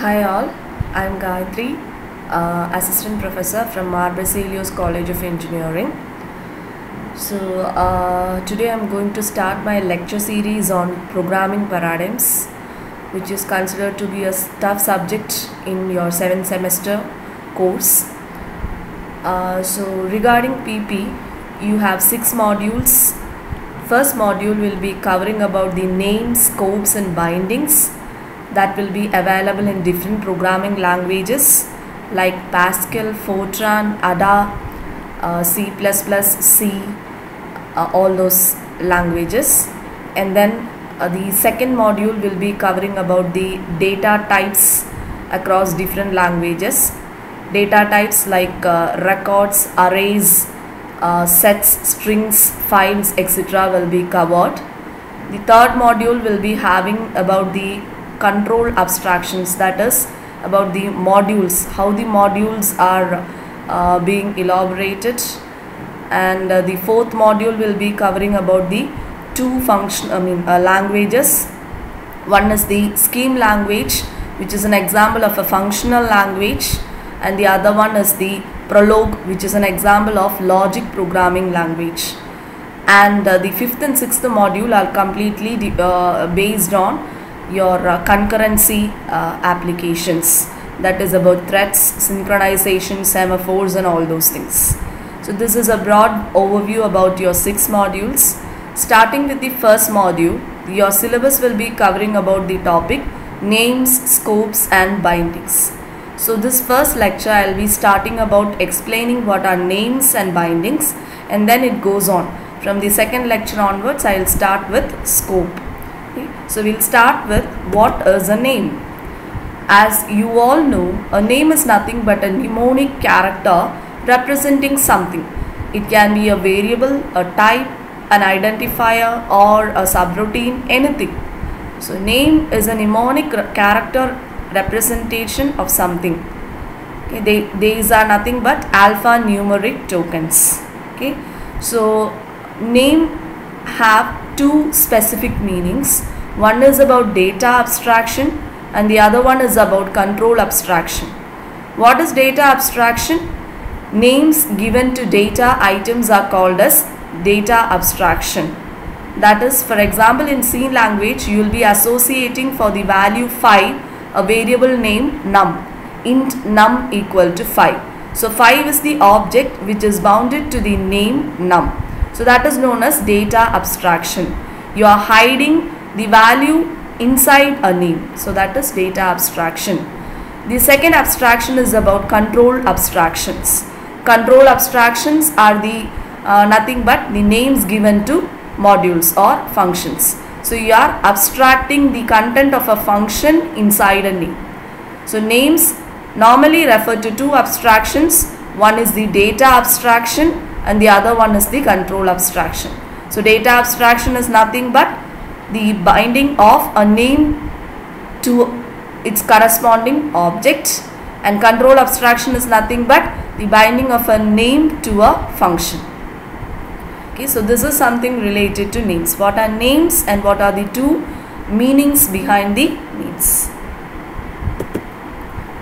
Hi all, I am Gayathri, uh, Assistant Professor from Mar Baselios College of Engineering. So uh, today I am going to start my lecture series on programming paradigms, which is considered to be a tough subject in your seventh semester course. Uh, so regarding PP, you have six modules. First module will be covering about the names, scopes, and bindings that will be available in different programming languages like Pascal, Fortran, Ada, uh, C++, C, uh, all those languages. And then uh, the second module will be covering about the data types across different languages. Data types like uh, records, arrays, uh, sets, strings, files, etc. will be covered. The third module will be having about the control abstractions that is about the modules how the modules are uh, being elaborated. And uh, the fourth module will be covering about the two function i mean uh, languages. One is the scheme language which is an example of a functional language. And the other one is the prolog which is an example of logic programming language. And uh, the fifth and sixth module are completely uh, based on your uh, concurrency uh, applications. That is about threads synchronization semaphores and all those things. So this is a broad overview about your six modules. Starting with the first module your syllabus will be covering about the topic names scopes and bindings. So this first lecture i'll be starting about explaining what are names and bindings and then it goes on. From the second lecture onwards i'll start with scope Okay. So we'll start with what is a name. As you all know, a name is nothing but a mnemonic character representing something. It can be a variable, a type, an identifier or a subroutine, anything. So name is a mnemonic character representation of something. Okay. They, these are nothing but alphanumeric tokens. Okay. So name have two specific meanings. One is about data abstraction and the other one is about control abstraction. What is data abstraction? Names given to data items are called as data abstraction. That is, for example, in C language, you will be associating for the value 5 a variable name num, int num equal to 5. So 5 is the object which is bounded to the name num. So that is known as data abstraction. You are hiding the value inside a name. So that is data abstraction. The second abstraction is about control abstractions. Control abstractions are the uh, nothing but the names given to modules or functions. So you are abstracting the content of a function inside a name. So names normally refer to two abstractions. One is the data abstraction and the other one is the control abstraction. So data abstraction is nothing but the binding of a name to its corresponding object and control abstraction is nothing but the binding of a name to a function. Okay, so this is something related to names. What are names and what are the two meanings behind the names?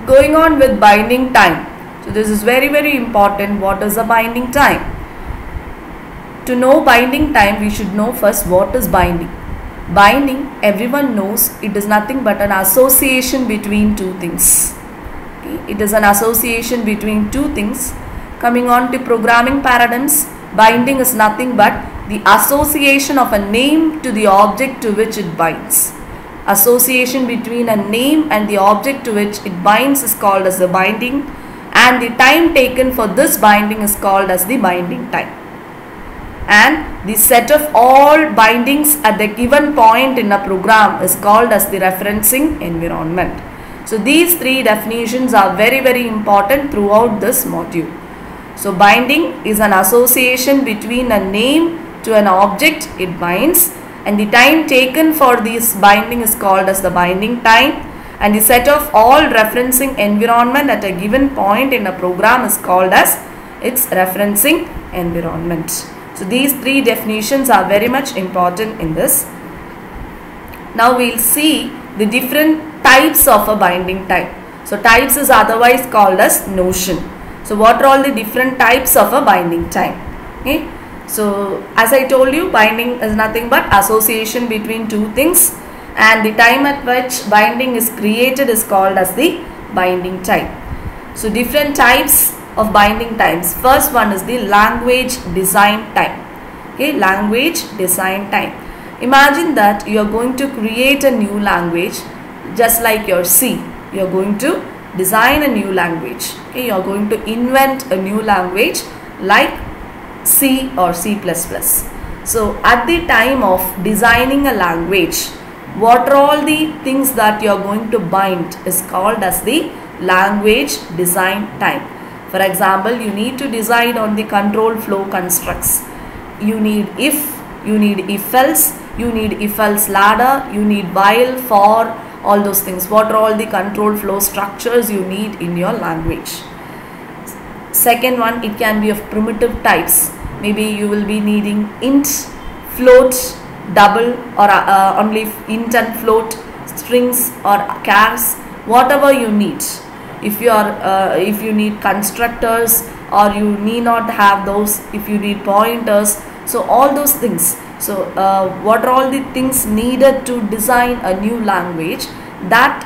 Going on with binding time. So this is very very important. What is a binding time? To know binding time, we should know first what is binding. Binding, everyone knows it is nothing but an association between two things. Okay? It is an association between two things. Coming on to programming paradigms, binding is nothing but the association of a name to the object to which it binds. Association between a name and the object to which it binds is called as the binding and the time taken for this binding is called as the binding time and the set of all bindings at the given point in a program is called as the referencing environment. So these three definitions are very very important throughout this module. So binding is an association between a name to an object it binds and the time taken for this binding is called as the binding time and the set of all referencing environment at a given point in a program is called as its referencing environment. So these three definitions are very much important in this. Now we'll see the different types of a binding type. So types is otherwise called as notion. So what are all the different types of a binding type? Okay. So as I told you binding is nothing but association between two things and the time at which binding is created is called as the binding time. So different types of binding times. First one is the language design time. Okay, language design time. Imagine that you are going to create a new language just like your C. You are going to design a new language. Okay, you are going to invent a new language like C or C++. So at the time of designing a language, what are all the things that you are going to bind is called as the language design time. For example, you need to decide on the control flow constructs. You need if, you need if else, you need if else ladder, you need while, for, all those things. What are all the control flow structures you need in your language. Second one, it can be of primitive types. Maybe you will be needing int, float, double or uh, only int and float, strings or chars, whatever you need. If you are uh, if you need constructors or you need not have those if you need pointers so all those things. So uh, what are all the things needed to design a new language? That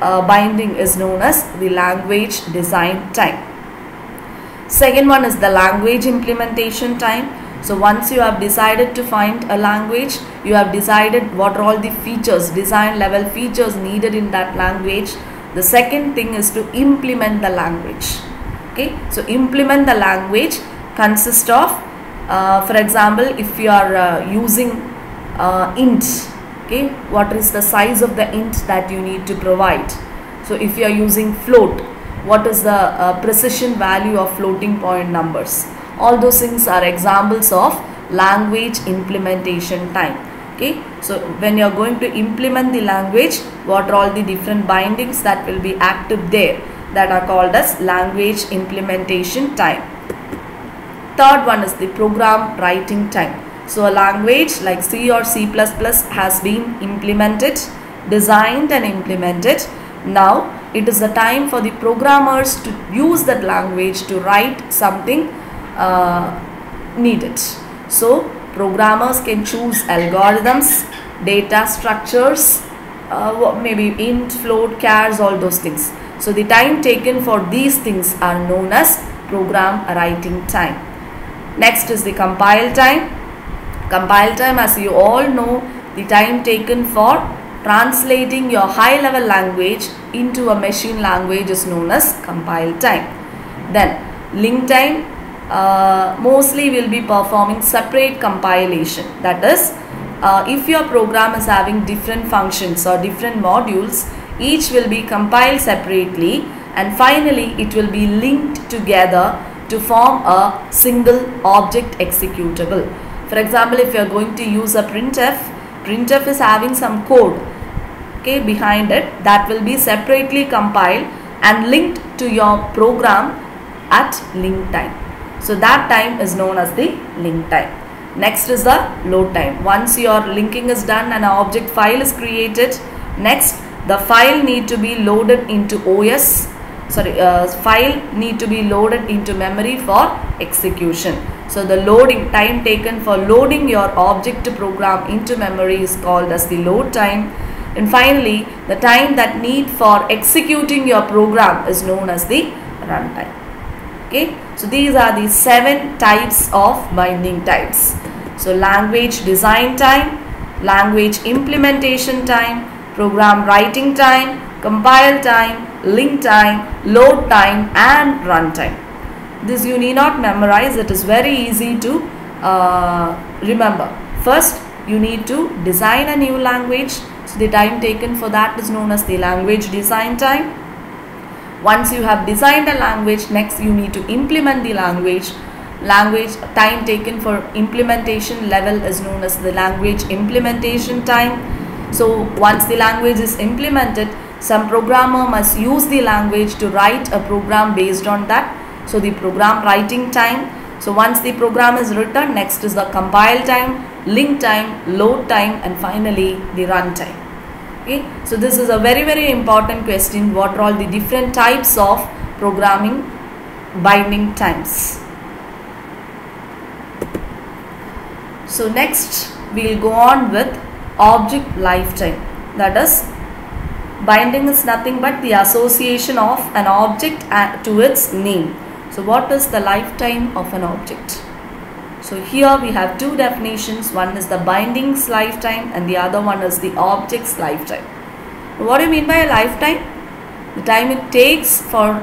uh, binding is known as the language design time. Second one is the language implementation time so once you have decided to find a language you have decided what are all the features design level features needed in that language. The second thing is to implement the language. Okay? So implement the language consists of uh, for example if you are uh, using uh, int okay? What is the size of the int that you need to provide? So if you are using float what is the uh, precision value of floating point numbers all those things are examples of language implementation time. Okay? So when you are going to implement the language what are all the different bindings that will be active there that are called as language implementation time? Third one is the program writing time. So a language like C or C++ has been implemented designed and implemented. Now it is the time for the programmers to use that language to write something needed. So programmers can choose algorithms data structures uh, maybe int float chars all those things. So the time taken for these things are known as program writing time. Next is the compile time. Compile time as you all know the time taken for translating your high level language into a machine language is known as compile time. Then link time uh, mostly will be performing separate compilation. That is uh, if your program is having different functions or different modules each will be compiled separately and finally it will be linked together to form a single object executable. For example if you are going to use a printf printf is having some code okay behind it that will be separately compiled and linked to your program at link time so that time is known as the link time. Next is the load time. Once your linking is done and an object file is created, next the file need to be loaded into OS. Sorry, uh, file need to be loaded into memory for execution. So the loading time taken for loading your object program into memory is called as the load time. And finally, the time that need for executing your program is known as the runtime okay so these are the seven types of binding types. So language design time language implementation time program writing time compile time link time load time and runtime. This you need not memorize it is very easy to uh, remember. First you need to design a new language. So the time taken for that is known as the language design time once you have designed a language next you need to implement the language. Language time taken for implementation level is known as the language implementation time. So once the language is implemented some programmer must use the language to write a program based on that. So the program writing time. So once the program is written next is the compile time link time load time and finally the run time okay so this is a very very important question. What are all the different types of programming binding times? So next we'll go on with object lifetime. That is binding is nothing but the association of an object to its name. So what is the lifetime of an object so here we have two definitions. One is the bindings lifetime and the other one is the object's lifetime. What do you mean by a lifetime? The time it takes for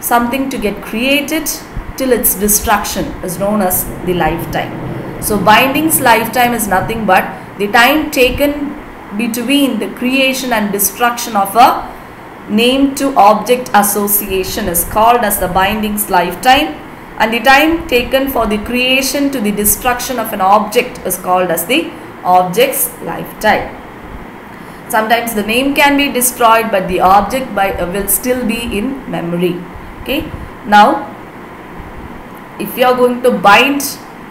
something to get created till its destruction is known as the lifetime. So bindings lifetime is nothing but the time taken between the creation and destruction of a name to object association is called as the bindings lifetime and the time taken for the creation to the destruction of an object is called as the object's lifetime. Sometimes the name can be destroyed but the object by, uh, will still be in memory. Okay. Now, if you are going to bind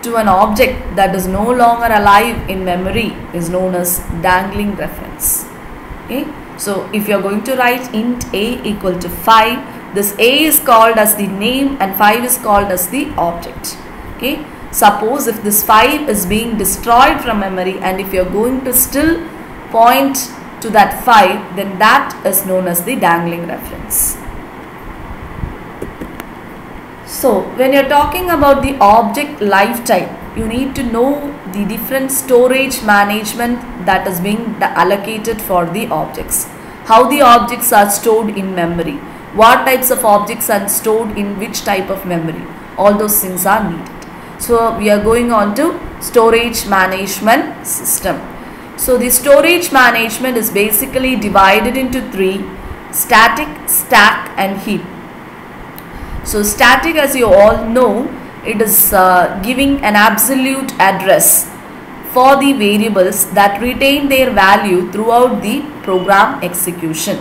to an object that is no longer alive in memory is known as dangling reference. Okay. So, if you are going to write int a equal to 5 this A is called as the name and 5 is called as the object. Okay. Suppose if this 5 is being destroyed from memory and if you are going to still point to that 5 then that is known as the dangling reference. So when you're talking about the object lifetime you need to know the different storage management that is being allocated for the objects. How the objects are stored in memory what types of objects are stored in which type of memory? All those things are needed. So we are going on to storage management system. So the storage management is basically divided into three static stack and heap. So static as you all know it is uh, giving an absolute address for the variables that retain their value throughout the program execution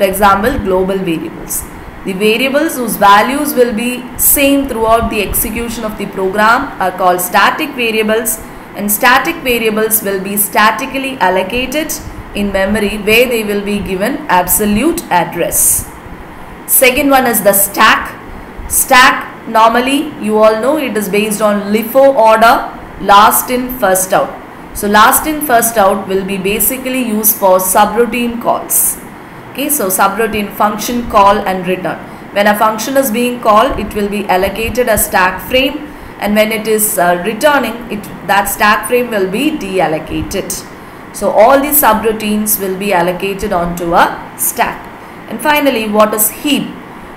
for example, global variables. The variables whose values will be same throughout the execution of the program are called static variables and static variables will be statically allocated in memory where they will be given absolute address. Second one is the stack. Stack normally you all know it is based on LIFO order last in first out. So last in first out will be basically used for subroutine calls okay so subroutine function call and return. When a function is being called it will be allocated a stack frame. And when it is uh, returning it that stack frame will be deallocated. So all these subroutines will be allocated onto a stack. And finally what is heap?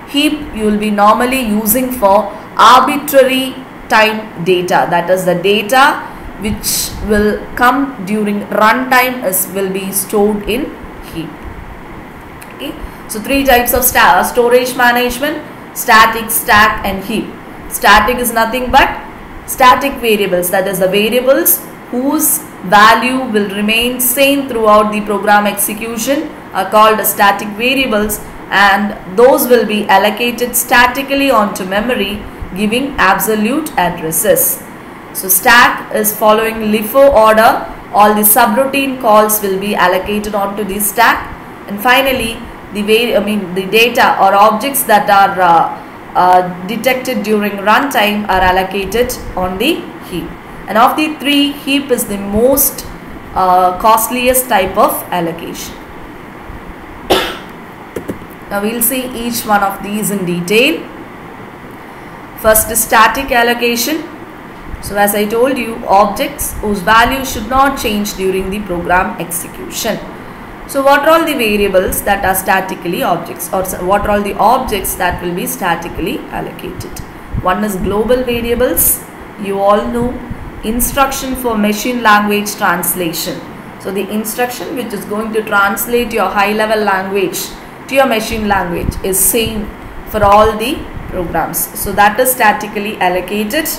Heap you will be normally using for arbitrary time data. That is the data which will come during runtime is will be stored in heap so three types of storage management static stack and heap. Static is nothing but static variables. That is the variables whose value will remain same throughout the program execution are called static variables and those will be allocated statically onto memory giving absolute addresses. So stack is following LIFO order. All the subroutine calls will be allocated onto the stack. And finally the way I mean the data or objects that are uh, uh, detected during runtime are allocated on the heap. And of the three heap is the most uh, costliest type of allocation. Now we'll see each one of these in detail. First is static allocation. So as I told you objects whose value should not change during the program execution so what are all the variables that are statically objects or what are all the objects that will be statically allocated? One is global variables. You all know instruction for machine language translation. So the instruction which is going to translate your high level language to your machine language is same for all the programs. So that is statically allocated.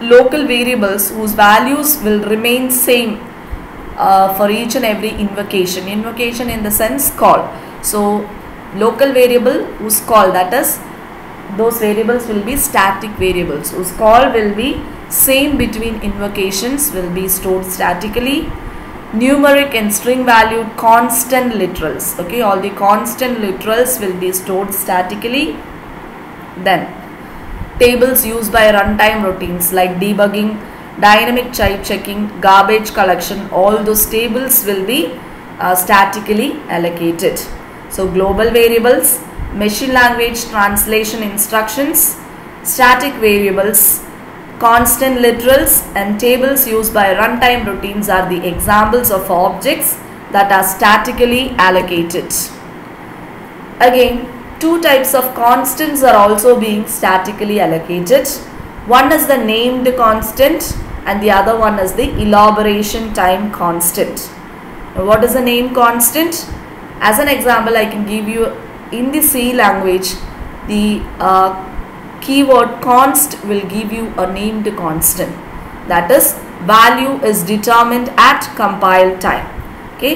Local variables whose values will remain same uh, for each and every invocation. Invocation in the sense call. So local variable whose call that is those variables will be static variables whose call will be same between invocations will be stored statically. Numeric and string valued constant literals okay? All the constant literals will be stored statically. Then tables used by runtime routines like debugging dynamic type checking garbage collection all those tables will be uh, statically allocated so global variables machine language translation instructions static variables Constant literals and tables used by runtime routines are the examples of objects that are statically allocated. Again, two types of constants are also being statically allocated. One is the named constant and the other one is the elaboration time constant. Now, what is the name constant? As an example, I can give you in the C language the uh, keyword const will give you a named constant that is value is determined at compile time okay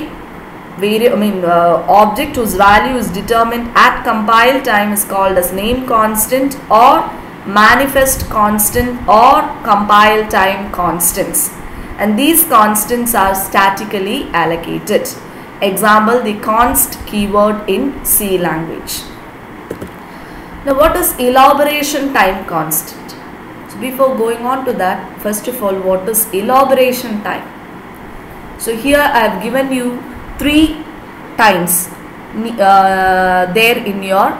Vari I mean uh, object whose value is determined at compile time is called as name constant or manifest constant or compile time constants and these constants are statically allocated example the const keyword in C language now what is elaboration time constant? So before going on to that, first of all what is elaboration time? So here I have given you three times uh, there in your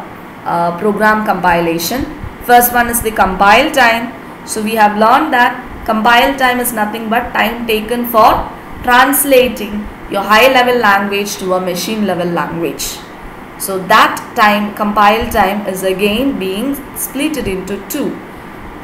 uh, program compilation. First one is the compile time. So we have learned that compile time is nothing but time taken for translating your high level language to a machine level language. So that time compile time is again being split into two.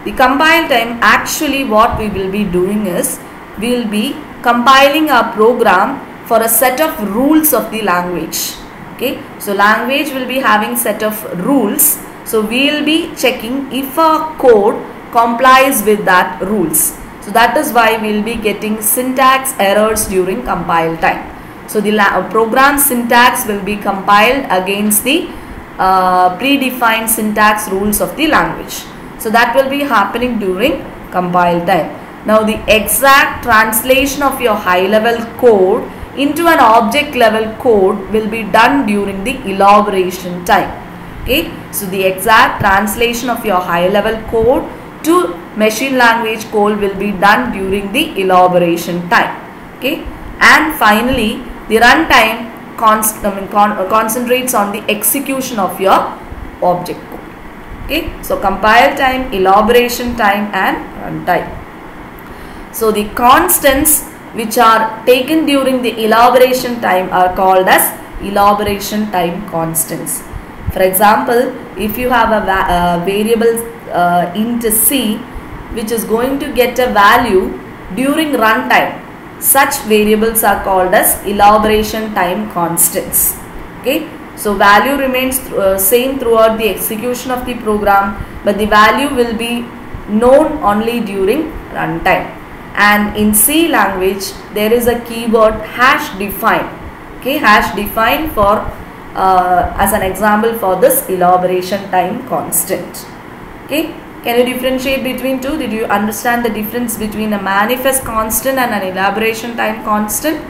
The compile time actually what we will be doing is we will be compiling our program for a set of rules of the language. Okay, so language will be having set of rules. So we will be checking if a code complies with that rules. So that is why we will be getting syntax errors during compile time. So the program syntax will be compiled against the uh, predefined syntax rules of the language. So that will be happening during compile time. Now the exact translation of your high level code into an object level code will be done during the elaboration time. So the exact translation of your high level code to machine language code will be done during the elaboration time. Okay. And finally the runtime uh, concentrates on the execution of your object code. Okay, so compile time, elaboration time, and runtime. So the constants which are taken during the elaboration time are called as elaboration time constants. For example, if you have a va uh, variable uh, int c which is going to get a value during runtime such variables are called as elaboration time constants. Okay. So value remains th uh, same throughout the execution of the program but the value will be known only during runtime. And in C language there is a keyword hash define. Okay, hash define for uh, as an example for this elaboration time constant. Okay. Can you differentiate between two? Did you understand the difference between a manifest constant and an elaboration time constant?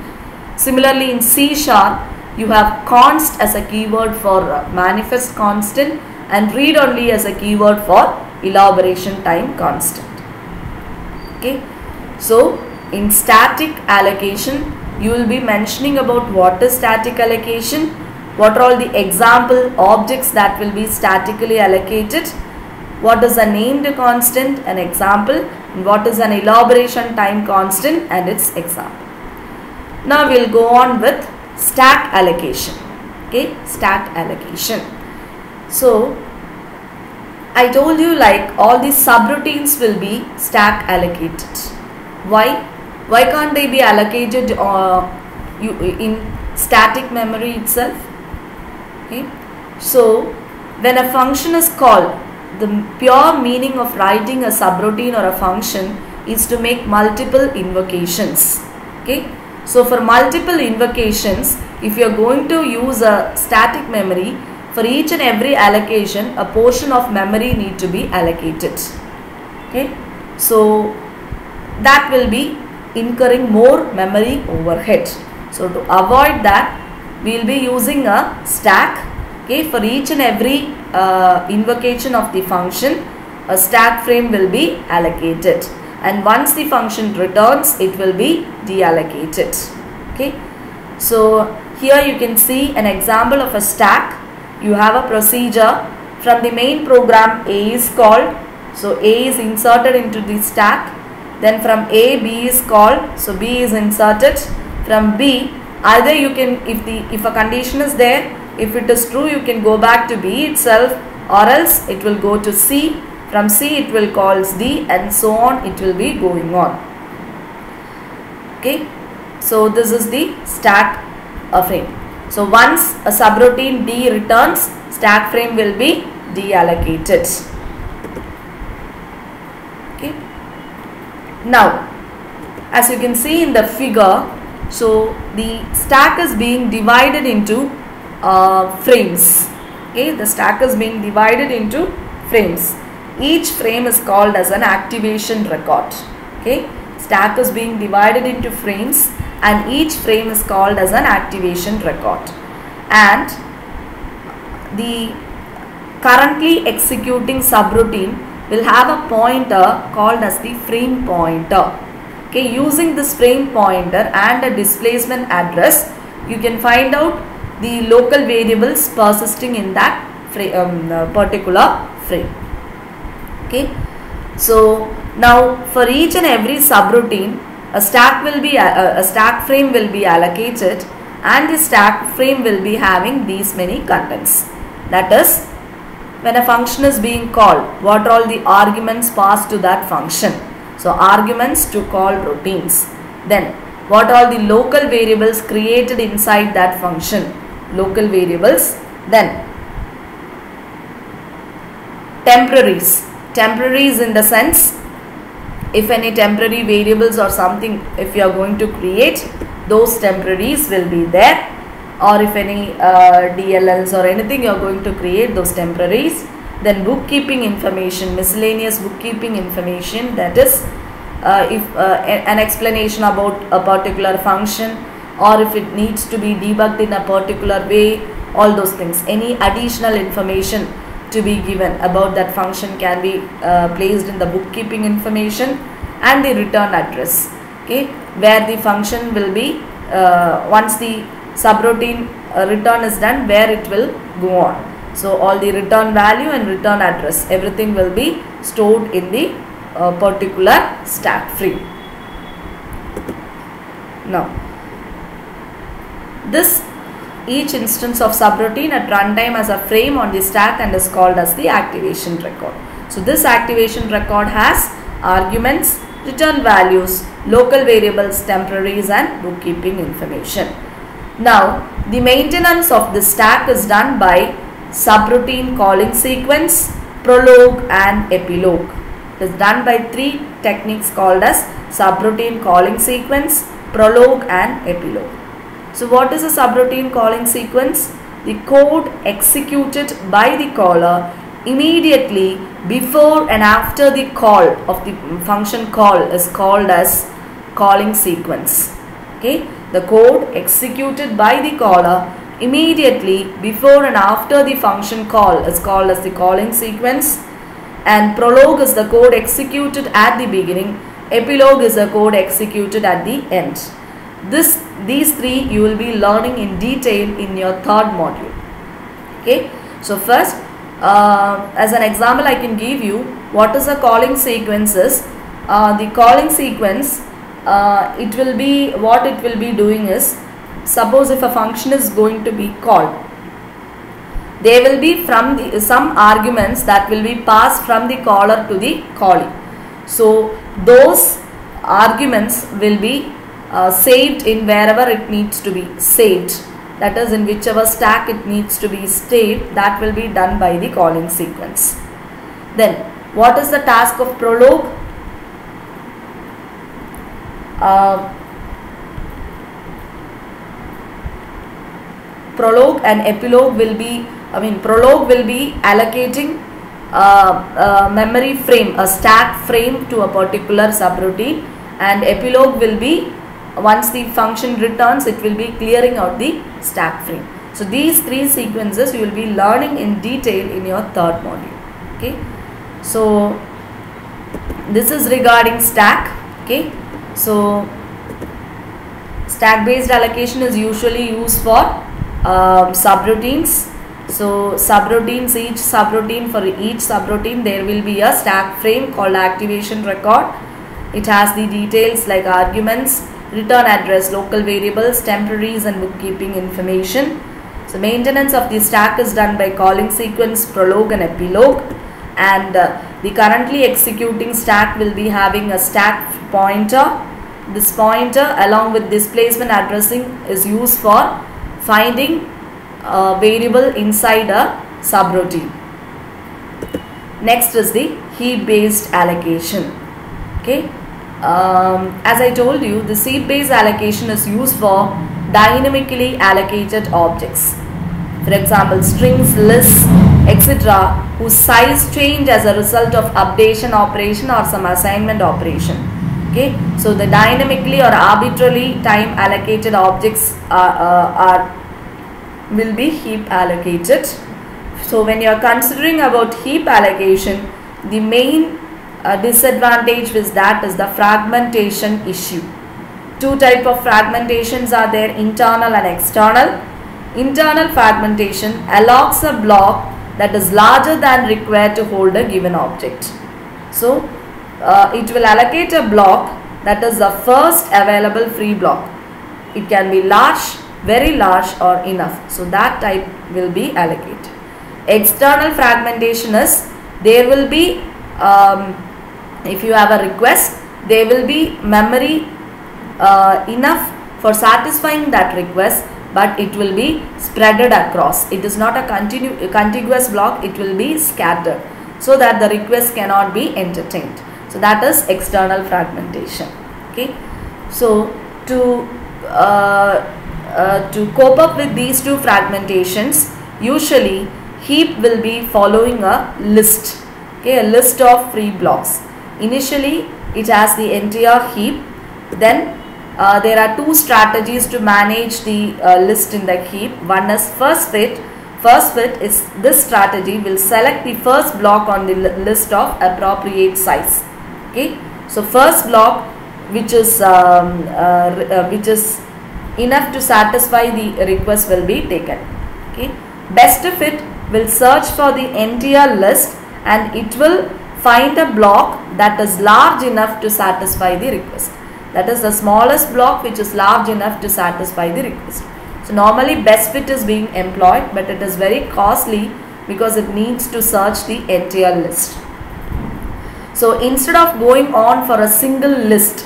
Similarly in C sharp, you have const as a keyword for manifest constant and read only as a keyword for elaboration time constant. Okay. So in static allocation, you will be mentioning about what is static allocation, what are all the example objects that will be statically allocated what is a named constant, an example, and what is an elaboration time constant and its example. Now we'll go on with stack allocation. Okay, stack allocation. So I told you like all these subroutines will be stack allocated. Why? Why can't they be allocated uh, you, in static memory itself? Okay. So when a function is called the pure meaning of writing a subroutine or a function is to make multiple invocations okay so for multiple invocations if you are going to use a static memory for each and every allocation a portion of memory need to be allocated okay so that will be incurring more memory overhead. So to avoid that, we will be using a stack. Okay, for each and every uh, invocation of the function, a stack frame will be allocated. And once the function returns, it will be deallocated. Okay, so here you can see an example of a stack. You have a procedure from the main program A is called. So A is inserted into the stack. Then from A, B is called. So B is inserted. From B, either you can, if the if a condition is there, if it is true, you can go back to B itself or else it will go to C. From C it will calls D and so on it will be going on. Okay. So this is the stack frame. So once a subroutine D returns, stack frame will be deallocated. Okay. Now, as you can see in the figure, so the stack is being divided into uh, frames. Okay, the stack is being divided into frames. Each frame is called as an activation record. Okay, stack is being divided into frames and each frame is called as an activation record and the currently executing subroutine will have a pointer called as the frame pointer okay using this frame pointer and a displacement address you can find out the local variables persisting in that frame, um, uh, particular frame. Okay so now for each and every subroutine a stack will be a, a stack frame will be allocated and the stack frame will be having these many contents. That is when a function is being called what are all the arguments passed to that function so arguments to call routines. Then what are the local variables created inside that function? Local variables. Then temporaries. Temporaries in the sense if any temporary variables or something if you are going to create those temporaries will be there. Or if any uh, DLLs or anything you are going to create those temporaries then bookkeeping information miscellaneous bookkeeping information that is uh, if uh, an explanation about a particular function or if it needs to be debugged in a particular way all those things. Any additional information to be given about that function can be uh, placed in the bookkeeping information and the return address okay where the function will be uh, once the subroutine uh, return is done where it will go on so all the return value and return address everything will be stored in the uh, particular stack frame now this each instance of subroutine at runtime as a frame on the stack and is called as the activation record. So this activation record has arguments, return values, local variables, temporaries and bookkeeping information. Now the maintenance of the stack is done by subroutine calling sequence, prologue and epilogue. It is done by three techniques called as subroutine calling sequence, prologue and epilogue. So what is a subroutine calling sequence? The code executed by the caller immediately before and after the call of the function call is called as calling sequence. Okay, the code executed by the caller immediately before and after the function call is called as the calling sequence and prologue is the code executed at the beginning epilogue is the code executed at the end. This these three you will be learning in detail in your third module. Okay? So first uh, as an example I can give you what is a calling sequences uh, the calling sequence uh, it will be what it will be doing is suppose if a function is going to be called there will be from the, some arguments that will be passed from the caller to the callee so those arguments will be uh, saved in wherever it needs to be saved. That is in whichever stack it needs to be saved that will be done by the calling sequence. Then what is the task of prologue? Uh, prologue and epilogue will be I mean prologue will be allocating uh, uh, memory frame a stack frame to a particular subroutine and epilogue will be once the function returns it will be clearing out the stack frame. So these three sequences you will be learning in detail in your third module. Okay. So this is regarding stack. Okay. So stack based allocation is usually used for uh, subroutines. So subroutines, each subroutine for each subroutine there will be a stack frame called activation record. It has the details like arguments, return address, local variables, temporaries and bookkeeping information. So maintenance of the stack is done by calling sequence, prologue and epilogue and uh, the currently executing stack will be having a stack pointer. This pointer along with displacement addressing is used for finding a variable inside a subroutine. Next is the heap based allocation. Okay um, as I told you, the heap based allocation is used for dynamically allocated objects. For example, strings, lists, etc. whose size change as a result of updation operation or some assignment operation. Okay, so the dynamically or arbitrarily time allocated objects are, uh, are will be heap allocated. So when you are considering about heap allocation, the main a disadvantage is that is the fragmentation issue. Two type of fragmentations are there internal and external. Internal fragmentation allows a block that is larger than required to hold a given object. So uh, it will allocate a block that is the first available free block. It can be large, very large or enough. So that type will be allocated. External fragmentation is there will be um, if you have a request there will be memory uh, enough for satisfying that request but it will be spreaded across it is not a continu contiguous block it will be scattered so that the request cannot be entertained so that is external fragmentation okay so to uh, uh, to cope up with these two fragmentations usually heap will be following a list okay a list of free blocks Initially, it has the entire heap. Then uh, there are two strategies to manage the uh, list in the heap. One is first fit. First fit is this strategy will select the first block on the list of appropriate size. Okay. So first block which is um, uh, uh, which is enough to satisfy the request will be taken. Okay. Best fit will search for the entire list and it will find a block that is large enough to satisfy the request. That is the smallest block which is large enough to satisfy the request. So normally best fit is being employed but it is very costly because it needs to search the entire list. So instead of going on for a single list,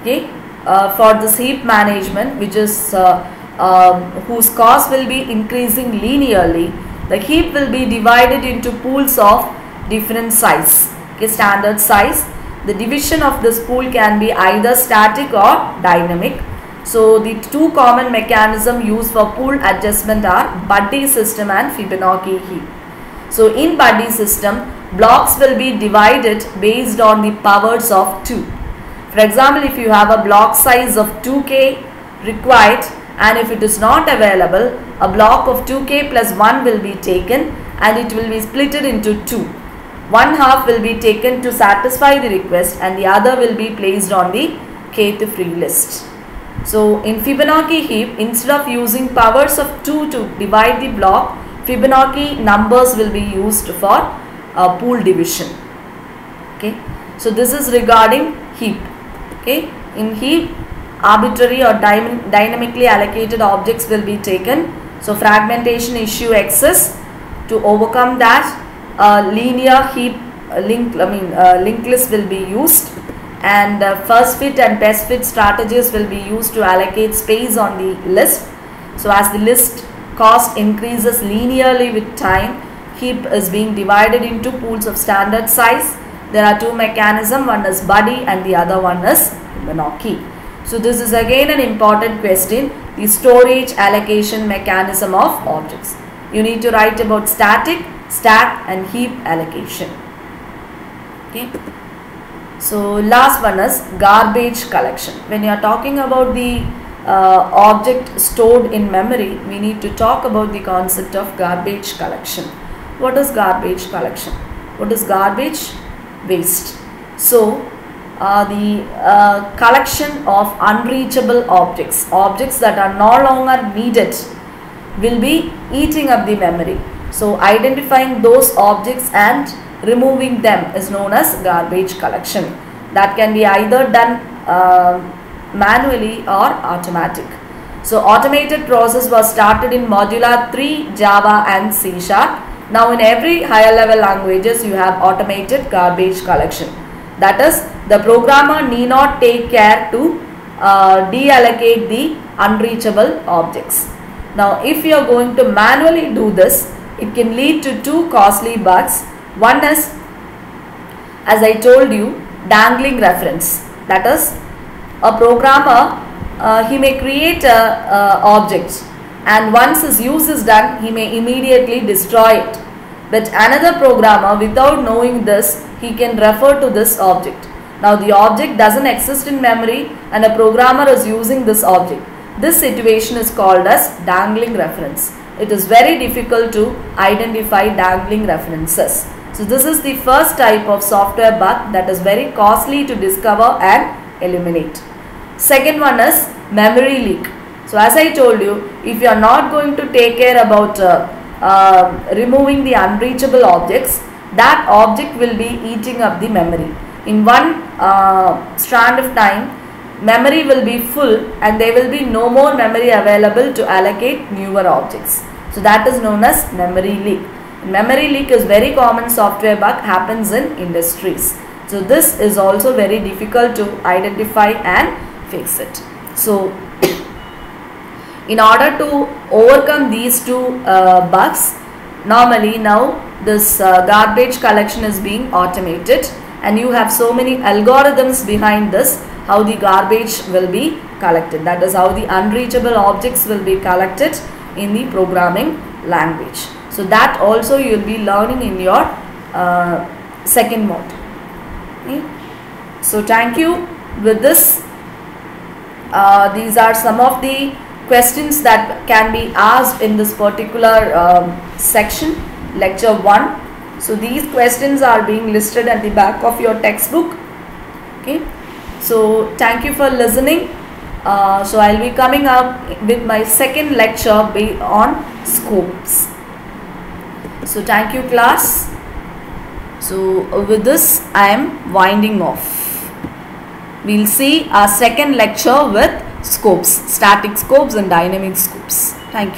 okay, uh, for this heap management which is uh, um, whose cost will be increasing linearly, the heap will be divided into pools of different size okay standard size. The division of this pool can be either static or dynamic. So the two common mechanism used for pool adjustment are buddy system and Fibonacci heap so in buddy system blocks will be divided based on the powers of 2 for example if you have a block size of 2k required and if it is not available a block of 2k plus 1 will be taken and it will be split into 2 one half will be taken to satisfy the request and the other will be placed on the kth free list. So in Fibonacci heap, instead of using powers of 2 to divide the block, Fibonacci numbers will be used for uh, pool division. Okay. So this is regarding heap. Okay. In heap, arbitrary or dynamically allocated objects will be taken. So fragmentation issue exists. To overcome that, uh, linear heap uh, link I mean uh, linked list will be used and uh, first fit and best fit strategies will be used to allocate space on the list. So as the list cost increases linearly with time, heap is being divided into pools of standard size. There are two mechanisms, one is buddy and the other one is Fibonacci. So this is again an important question, the storage allocation mechanism of objects. You need to write about static, stack and heap allocation. Okay. So last one is garbage collection. When you are talking about the uh, object stored in memory, we need to talk about the concept of garbage collection. What is garbage collection? What is garbage? Waste. So uh, the uh, collection of unreachable objects, objects that are no longer needed will be eating up the memory. So identifying those objects and removing them is known as garbage collection. That can be either done uh, manually or automatic. So automated process was started in Modula 3, Java and C Sharp. Now in every higher level languages you have automated garbage collection. That is the programmer need not take care to uh, deallocate the unreachable objects. Now if you are going to manually do this, it can lead to two costly bugs. One is as I told you dangling reference. That is a programmer uh, he may create a, a object and once his use is done he may immediately destroy it. But another programmer without knowing this he can refer to this object. Now the object doesn't exist in memory and a programmer is using this object. This situation is called as dangling reference. It is very difficult to identify dangling references. So this is the first type of software bug that is very costly to discover and eliminate. Second one is memory leak. So as I told you, if you are not going to take care about uh, uh, removing the unreachable objects, that object will be eating up the memory. In one uh, strand of time, memory will be full and there will be no more memory available to allocate newer objects. So that is known as memory leak. Memory leak is very common software bug happens in industries. So this is also very difficult to identify and fix it. So in order to overcome these two uh, bugs, normally now this uh, garbage collection is being automated and you have so many algorithms behind this how the garbage will be collected. That is how the unreachable objects will be collected in the programming language. So that also you will be learning in your uh, second mode. Okay. So thank you. With this, uh, these are some of the questions that can be asked in this particular um, section, lecture 1. So these questions are being listed at the back of your textbook. Okay. So thank you for listening. Uh, so I'll be coming up with my second lecture on scopes. So thank you class. So with this I am winding off. We'll see our second lecture with scopes, static scopes and dynamic scopes. Thank you.